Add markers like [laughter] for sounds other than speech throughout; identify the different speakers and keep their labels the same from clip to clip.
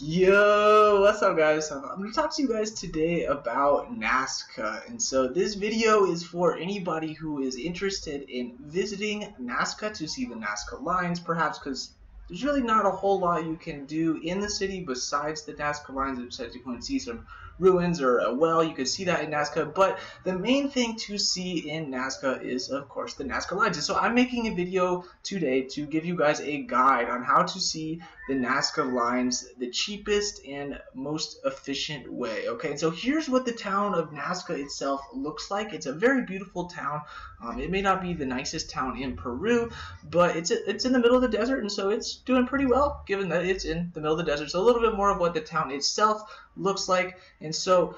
Speaker 1: Yo, what's up guys? I'm going to talk to you guys today about Nazca. And so this video is for anybody who is interested in visiting Nazca to see the Nazca lines, perhaps because there's really not a whole lot you can do in the city besides the Nazca lines, besides you can see some ruins or a well. You can see that in Nazca, but the main thing to see in Nazca is, of course, the Nazca lines. So I'm making a video today to give you guys a guide on how to see the Nazca lines the cheapest and most efficient way. Okay, so here's what the town of Nazca itself looks like. It's a very beautiful town. Um, it may not be the nicest town in Peru, but it's it's in the middle of the desert, and so it's doing pretty well given that it's in the middle of the desert. So a little bit more of what the town itself looks like. And so,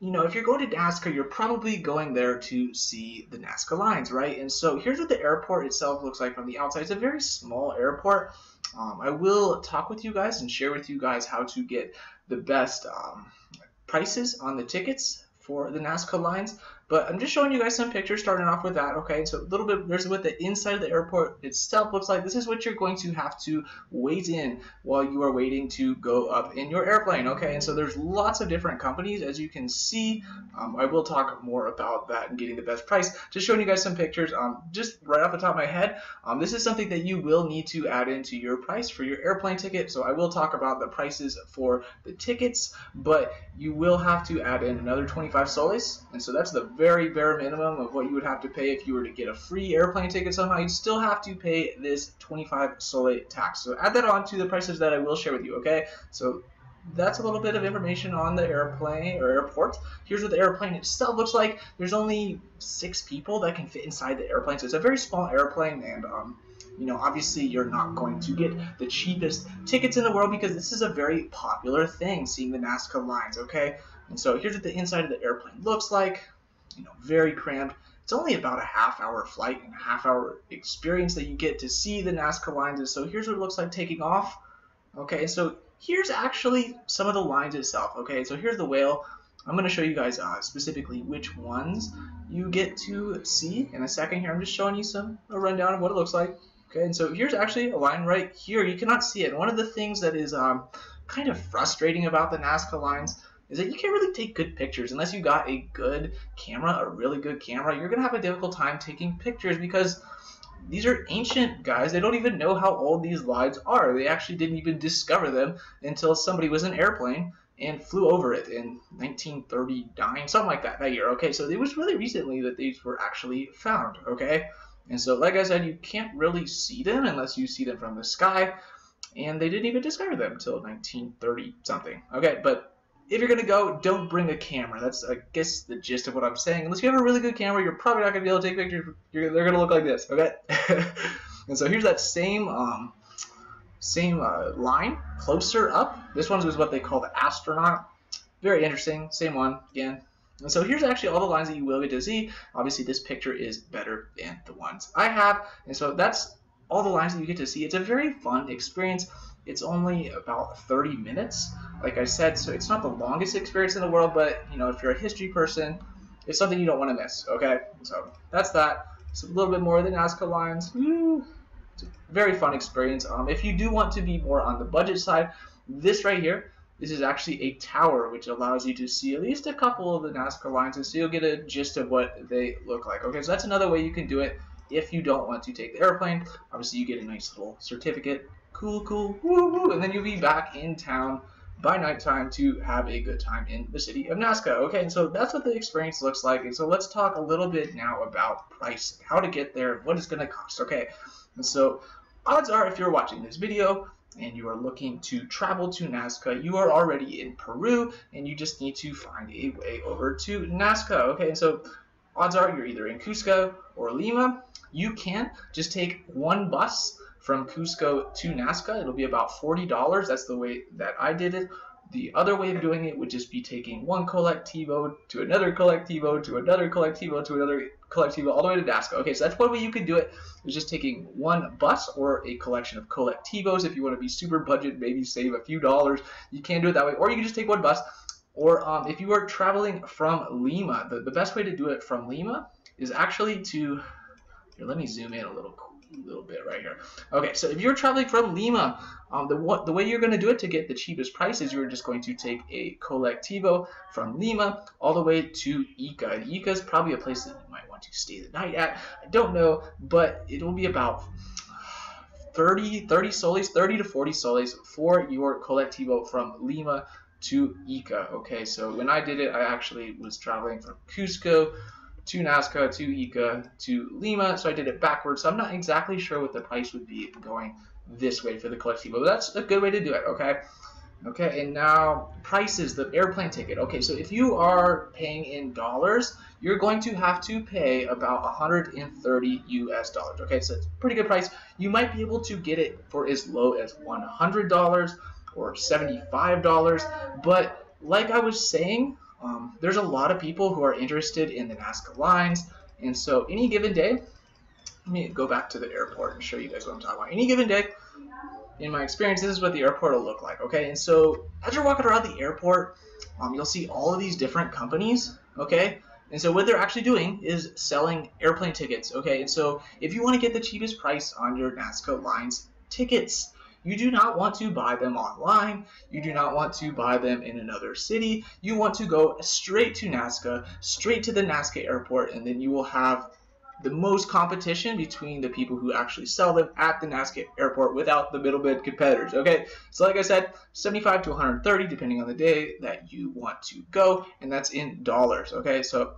Speaker 1: you know, if you're going to Nazca, you're probably going there to see the Nazca lines, right? And so here's what the airport itself looks like from the outside. It's a very small airport. Um, I will talk with you guys and share with you guys how to get the best um, prices on the tickets for the Nazca lines. But I'm just showing you guys some pictures starting off with that, okay? So a little bit, there's what the inside of the airport itself looks like. This is what you're going to have to wait in while you are waiting to go up in your airplane, okay? And so there's lots of different companies, as you can see. Um, I will talk more about that and getting the best price. Just showing you guys some pictures, um, just right off the top of my head. Um, this is something that you will need to add into your price for your airplane ticket. So I will talk about the prices for the tickets, but you will have to add in another 25 soles. And so that's the very bare minimum of what you would have to pay if you were to get a free airplane ticket somehow. You'd still have to pay this 25 sole tax. So add that on to the prices that I will share with you, okay? So that's a little bit of information on the airplane or airport. Here's what the airplane itself looks like. There's only six people that can fit inside the airplane, so it's a very small airplane, and um, you know, obviously you're not going to get the cheapest tickets in the world because this is a very popular thing, seeing the Nazca lines, okay? And so here's what the inside of the airplane looks like you know, very cramped. It's only about a half hour flight and a half hour experience that you get to see the Nazca lines. So here's what it looks like taking off. Okay, so here's actually some of the lines itself. Okay, so here's the whale. I'm going to show you guys uh, specifically which ones you get to see in a second here. I'm just showing you some a rundown of what it looks like. Okay, and so here's actually a line right here. You cannot see it. One of the things that is um, kind of frustrating about the Nazca lines is that you can't really take good pictures unless you got a good camera, a really good camera. You're gonna have a difficult time taking pictures because these are ancient guys. They don't even know how old these lines are. They actually didn't even discover them until somebody was in an airplane and flew over it in 1939, something like that, that year. Okay, so it was really recently that these were actually found. Okay, and so like I said, you can't really see them unless you see them from the sky, and they didn't even discover them until 1930 something. Okay, but if you're gonna go, don't bring a camera. That's I guess the gist of what I'm saying. Unless you have a really good camera, you're probably not gonna be able to take pictures. You're, they're gonna look like this, okay? [laughs] and so here's that same um, same uh, line closer up. This one is what they call the astronaut. Very interesting. Same one again. And so here's actually all the lines that you will get to see. Obviously, this picture is better than the ones I have. And so that's all the lines that you get to see. It's a very fun experience. It's only about 30 minutes, like I said, so it's not the longest experience in the world, but you know, if you're a history person, it's something you don't want to miss. Okay, so that's that. It's a little bit more than Nazca lines. A very fun experience. Um, if you do want to be more on the budget side, this right here, this is actually a tower which allows you to see at least a couple of the Nazca lines, and so you'll get a gist of what they look like. Okay, so that's another way you can do it if you don't want to take the airplane. Obviously, you get a nice little certificate cool, cool, woo, woo, and then you'll be back in town by nighttime to have a good time in the city of Nazca. Okay, and so that's what the experience looks like. And so let's talk a little bit now about price, how to get there, what it's going to cost. Okay, and so odds are if you're watching this video and you are looking to travel to Nazca, you are already in Peru and you just need to find a way over to Nazca. Okay, so odds are you're either in Cusco or Lima. You can just take one bus from Cusco to Nazca. It'll be about $40. That's the way that I did it. The other way of doing it would just be taking one colectivo to another colectivo to another colectivo to another colectivo all the way to Nazca. Okay, so that's one way you could do it. Is just taking one bus or a collection of colectivos. If you want to be super budget, maybe save a few dollars, you can do it that way. Or you can just take one bus. Or um, if you are traveling from Lima, the, the best way to do it from Lima is actually to, here, let me zoom in a little little bit right here. Okay, so if you're traveling from Lima, um, the, what, the way you're going to do it to get the cheapest price is you're just going to take a colectivo from Lima all the way to Ica. And Ica is probably a place that you might want to stay the night at. I don't know, but it will be about 30, 30 soles, 30 to 40 soles for your colectivo from Lima to Ica. Okay, so when I did it, I actually was traveling from Cusco to Nazca, to Ica, to Lima, so I did it backwards. So I'm not exactly sure what the price would be going this way for the colectivo, but that's a good way to do it, okay? Okay, and now prices, the airplane ticket. Okay, so if you are paying in dollars, you're going to have to pay about 130 US dollars. Okay, so it's a pretty good price. You might be able to get it for as low as $100 or $75, but like I was saying, um, there's a lot of people who are interested in the Nazca lines, and so any given day, let me go back to the airport and show you guys what I'm talking about. Any given day, in my experience, this is what the airport will look like, okay? And so as you're walking around the airport, um, you'll see all of these different companies, okay? And so what they're actually doing is selling airplane tickets, okay? And so if you want to get the cheapest price on your Nazca Lines tickets, you do not want to buy them online. You do not want to buy them in another city. You want to go straight to Nazca, straight to the Nazca airport, and then you will have the most competition between the people who actually sell them at the Nazca airport without the middleman competitors. Okay, so like I said, 75 to 130 depending on the day that you want to go, and that's in dollars. Okay, so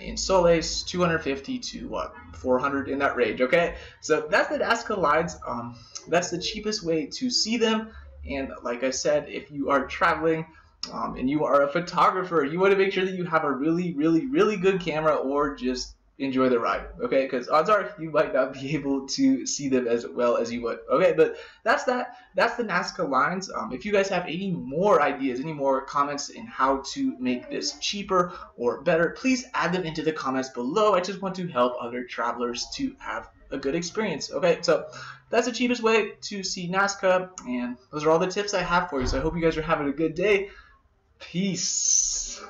Speaker 1: in soles 250 to what 400 in that range okay? So that's the Nazca lines. Um, that's the cheapest way to see them. And like I said if you are traveling um, and you are a photographer you want to make sure that you have a really really really good camera or just enjoy the ride, okay? Because odds are you might not be [laughs] able to see them as well as you would, okay? But that's that. That's the Nazca lines. Um, if you guys have any more ideas, any more comments in how to make this cheaper or better, please add them into the comments below. I just want to help other travelers to have a good experience, okay? So that's the cheapest way to see Nazca, and those are all the tips I have for you. So I hope you guys are having a good day. Peace.